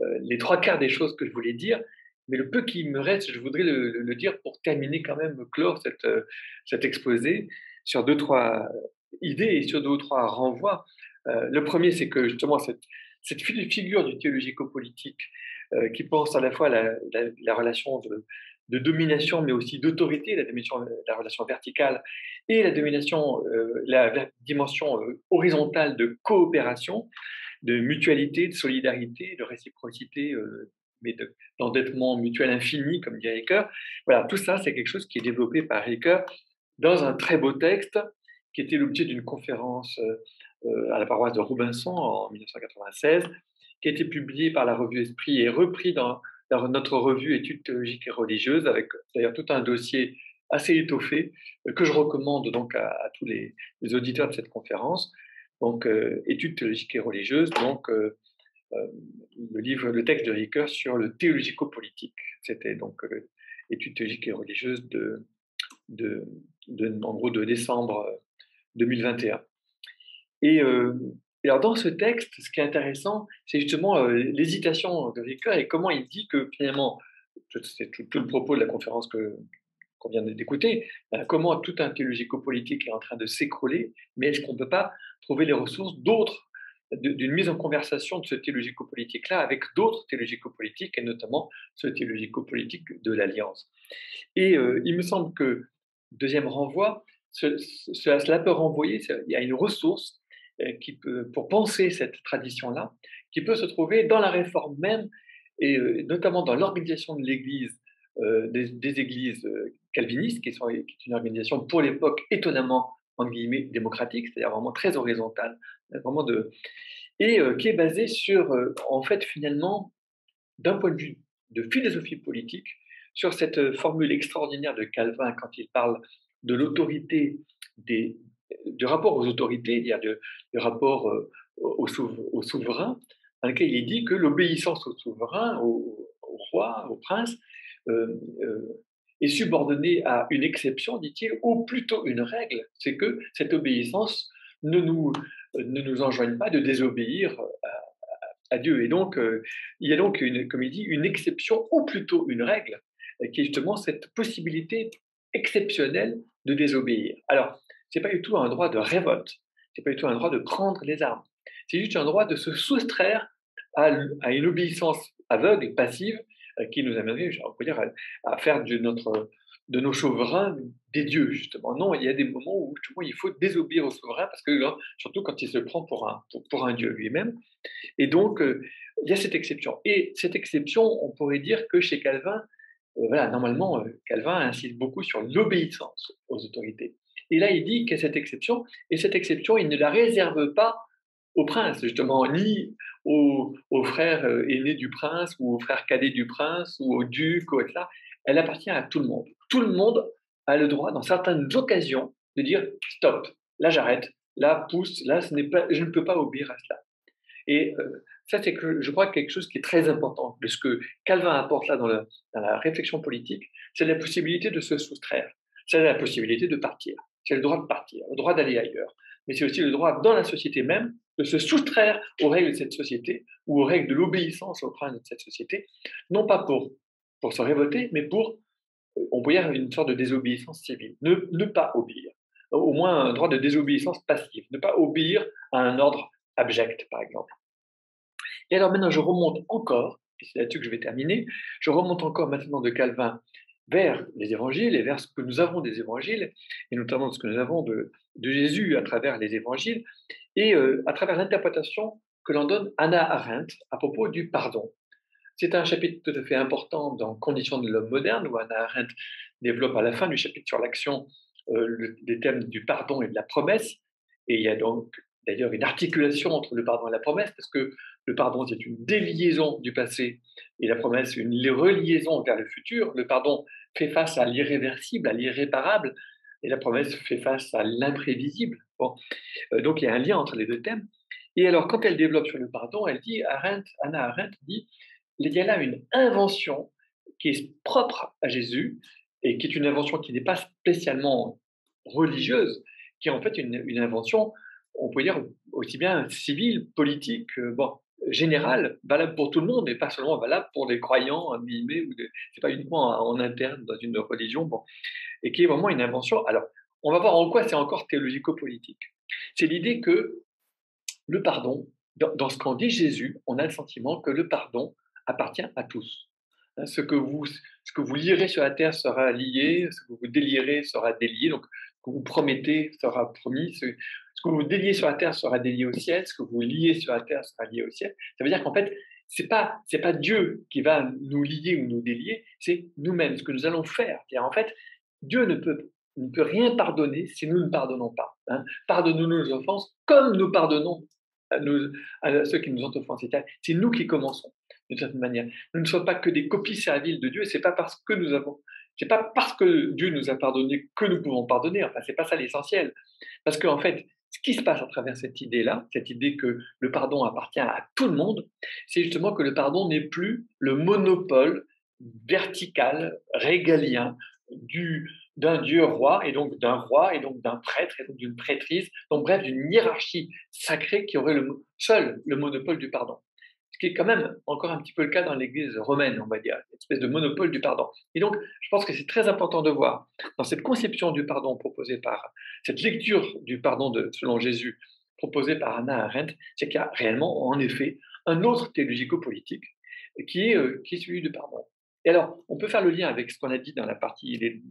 euh, les trois quarts des choses que je voulais dire, mais le peu qui me reste, je voudrais le, dire pour terminer quand même, clore cette, euh, cet exposé sur deux, trois idées et sur deux ou trois renvois. Euh, le premier, c'est que justement cette, cette figure du théologico-politique qui pense à la fois la, la, la relation de, de domination, mais aussi d'autorité, la, la relation verticale, et la domination, euh, la dimension euh, horizontale de coopération, de mutualité, de solidarité, de réciprocité, euh, mais d'endettement mutuel infini, comme dit Ricoeur. Voilà, tout ça, c'est quelque chose qui est développé par Ricoeur dans un très beau texte qui était l'objet d'une conférence à la paroisse de Robinson en 1996, qui a été publié par la revue Esprit et repris dans notre revue Études théologiques et religieuses, avec d'ailleurs tout un dossier assez étoffé que je recommande donc à, tous les, auditeurs de cette conférence. Donc, Études théologiques et religieuses, donc le livre, le texte de Ricoeur sur le théologico-politique. C'était donc Études théologiques et religieuses de, de, de, en gros de décembre 2021. Et, alors, dans ce texte, ce qui est intéressant, c'est justement l'hésitation de Ricoeur et comment il dit que finalement, c'est tout, le propos de la conférence que, qu'on vient d'écouter, comment tout un théologico-politique est en train de s'écrouler, mais est-ce qu'on ne peut pas trouver les ressources d'autres, d'une mise en conversation de ce théologico-politique-là avec d'autres théologico-politiques, et notamment ce théologico-politique de l'Alliance? Et il me semble que, deuxième renvoi, cela peut renvoyer, a une ressource euh, qui peut, pour penser cette tradition-là, qui peut se trouver dans la réforme même, et euh, notamment dans l'organisation de l'Église, euh, des, églises calvinistes, qui, sont, est une organisation pour l'époque étonnamment, en guillemets, démocratique, c'est-à-dire vraiment très horizontale, vraiment de, et qui est basée sur, en fait, finalement, d'un point de vue de philosophie politique, sur cette formule extraordinaire de Calvin quand il parle de l'autorité des, du rapport aux autorités, a du rapport euh, au, souverain, dans lequel il dit que l'obéissance au souverain, au, roi, au prince, euh, euh, est subordonnée à une exception, dit-il, ou plutôt une règle, c'est que cette obéissance ne nous, ne nous enjoigne pas de désobéir à, Dieu. Et donc, il y a donc, une, comme il dit, une exception, ou plutôt une règle, qui est justement cette possibilité exceptionnelle de désobéir. Alors, c'est pas du tout un droit de révolte, c'est pas du tout un droit de prendre les armes. C'est juste un droit de se soustraire à, une obéissance aveugle, passive, euh, qui nous amènerait, dire, à, faire de, notre, de nos souverains des dieux, justement. Non, il y a des moments où il faut désobéir au souverain, parce que surtout quand il se prend pour un, pour, un dieu lui-même. Et donc, euh, il y a cette exception. Et cette exception, on pourrait dire que chez Calvin, euh, voilà, normalement, Calvin insiste beaucoup sur l'obéissance aux autorités. Et là, il dit qu'il y a cette exception, et cette exception, il ne la réserve pas au prince, justement, ni aux, frères euh, aînés du prince, ou aux frères cadets du prince, ou au duc, ou etc. Elle appartient à tout le monde. Tout le monde a le droit, dans certaines occasions, de dire stop, là j'arrête, là pousse, là ce n'est pas, je ne peux pas obéir à cela. Et euh, ça, c'est que je crois quelque chose qui est très important. De ce que Calvin apporte là dans la réflexion politique, c'est la possibilité de se soustraire, c'est la possibilité de partir c'est le droit de partir, le droit d'aller ailleurs. Mais c'est aussi le droit dans la société même de se soustraire aux règles de cette société ou aux règles de l'obéissance au prince de cette société, non pas pour, pour se révolter, mais pour, euh, on pourrait dire, une sorte de désobéissance civile. Ne, ne pas obéir. Au moins un droit de désobéissance passive. Ne pas obéir à un ordre abject, par exemple. Et alors maintenant, je remonte encore, et c'est là-dessus que je vais terminer, je remonte encore maintenant de Calvin vers les évangiles et vers ce que nous avons des évangiles, et notamment ce que nous avons de, Jésus à travers les évangiles, et euh, à travers l'interprétation que l'on donne Anna Arendt à propos du pardon. C'est un chapitre tout à fait important dans Conditions de l'homme moderne, où Anna Arendt développe à la fin du chapitre sur l'action euh, les thèmes du pardon et de la promesse, et il y a donc d'ailleurs une articulation entre le pardon et la promesse, parce que le pardon, c'est une déliaison du passé, et la promesse, une reliaison vers le futur. Le pardon fait face à l'irréversible, à l'irréparable, et la promesse fait face à l'imprévisible. Euh, donc il y a un lien entre les deux thèmes. Et alors, quand elle développe sur le pardon, elle dit, Anna Arendt dit, il y a là une invention qui est propre à Jésus, et qui est une invention qui n'est pas spécialement religieuse, qui est en fait une, invention on peut dire aussi bien civil, politique, euh, bon, général, valable pour tout le monde et pas seulement valable pour les croyants, c'est pas uniquement en interne dans une religion, bon, et qui est vraiment une invention. Alors, on va voir en quoi c'est encore théologico-politique. C'est l'idée que le pardon, dans, ce qu'en dit Jésus, on a le sentiment que le pardon appartient à tous. Hein, ce que vous, ce que vous lirez sur la terre sera lié, ce que vous délirez sera délié, donc ce que vous promettez sera promis, que vous déliez sur la terre sera délié au ciel, ce que vous liez sur la terre sera lié au ciel. Ça veut dire qu'en fait, c'est pas pas Dieu qui va nous lier ou nous délier, c'est nous-mêmes ce que nous allons faire. En fait, Dieu ne peut ne peut rien pardonner si nous ne pardonnons pas. Hein. Pardonnons-nous nos offenses comme nous pardonnons à, ceux qui nous ont offensés. C'est nous qui commençons. d'une certaine manière. Nous ne sommes pas que des copies serviles de Dieu, c'est pas parce que nous avons, c'est pas parce que Dieu nous a pardonné que nous pouvons pardonner. Enfin, c'est pas ça l'essentiel, parce qu'en fait, ce qui se passe à travers cette idée-là, cette idée que le pardon appartient à tout le monde, c'est justement que le pardon n'est plus le monopole vertical, régalien du d'un dieu roi et donc d'un roi et donc d'un prêtre et donc d'une prêtrise, donc bref d'une hiérarchie sacrée qui aurait le seul le monopole du pardon. Ce qui est quand même encore un petit peu le cas dans l'Église romaine, on va dire, une espèce de monopole du pardon. Et donc, je pense que c'est très important de voir dans cette conception du pardon proposée par cette lecture du pardon de, selon Jésus proposée par Anna Arendt, c'est qu'il y a réellement, en effet, un autre théologico-politique qui est, euh, celui du pardon. Et alors, on peut faire le lien avec ce qu'on a dit dans la partie, les,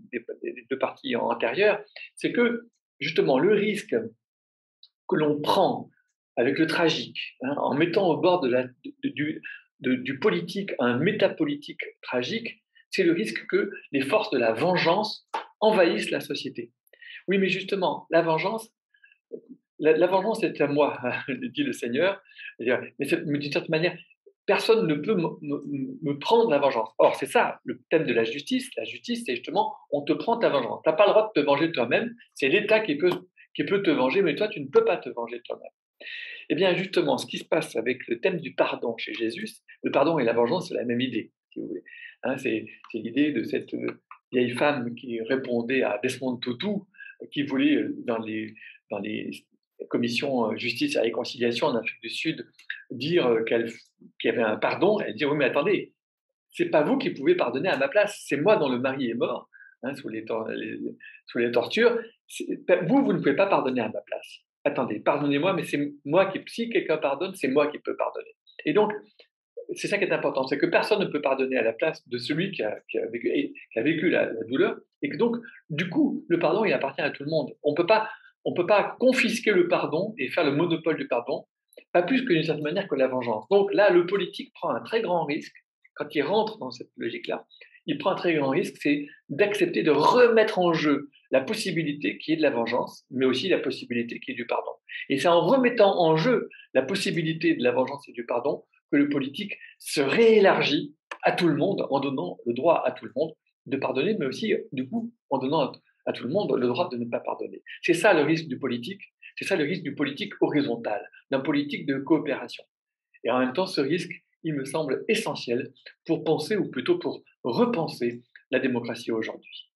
deux parties antérieures, c'est que justement le risque que l'on prend avec le tragique, hein, en mettant au bord du, politique un métapolitique tragique, c'est le risque que les forces de la vengeance envahissent la société. Oui, mais justement, la vengeance, la, vengeance est à moi, dit le Seigneur. Mais, mais d'une certaine manière, personne ne peut me, prendre la vengeance. Or, c'est ça le thème de la justice. La justice, c'est justement, on te prend ta vengeance. Tu n'as pas le droit de te venger toi-même. C'est l'État qui peut, qui peut te venger, mais toi, tu ne peux pas te venger toi-même. Eh bien, justement, ce qui se passe avec le thème du pardon chez Jésus, le pardon et la vengeance, c'est la même idée. Hein, c'est l'idée de cette euh, vieille femme qui répondait à Desmond Tutu, qui voulait, euh, dans les, dans les commission euh, justice et réconciliation en Afrique du Sud dire euh, qu'il y avait un pardon, elle dit oui mais attendez, c'est pas vous qui pouvez pardonner à ma place, c'est moi dont le mari est mort hein, sous, les, sous les tortures. Vous, vous ne pouvez pas pardonner à ma place. Attendez, pardonnez-moi, mais c'est moi qui, si quelqu'un pardonne, c'est moi qui peux pardonner. Et donc, c'est ça qui est important, c'est que personne ne peut pardonner à la place de celui qui a, vécu, la, douleur, et que donc, du coup, le pardon, il appartient à tout le monde. On peut pas, ne peut pas confisquer le pardon et faire le monopole du pardon, pas plus que certaine manière que la vengeance. Donc là, le politique prend un très grand risque, quand il rentre dans cette logique-là, il prend un très grand risque, c'est d'accepter de remettre en jeu la possibilité qui est de la vengeance, mais aussi la possibilité qui est du pardon. Et c'est en remettant en jeu la possibilité de la vengeance et du pardon que le politique se réélargit à tout le monde en donnant le droit à tout le monde de pardonner, mais aussi, du coup, en donnant à tout le monde le droit de ne pas pardonner. C'est ça le risque du politique, c'est ça le risque du politique horizontal, d'un politique de coopération. Et en même temps, ce risque, il me semble essentiel pour penser, ou plutôt pour repenser la démocratie aujourd'hui.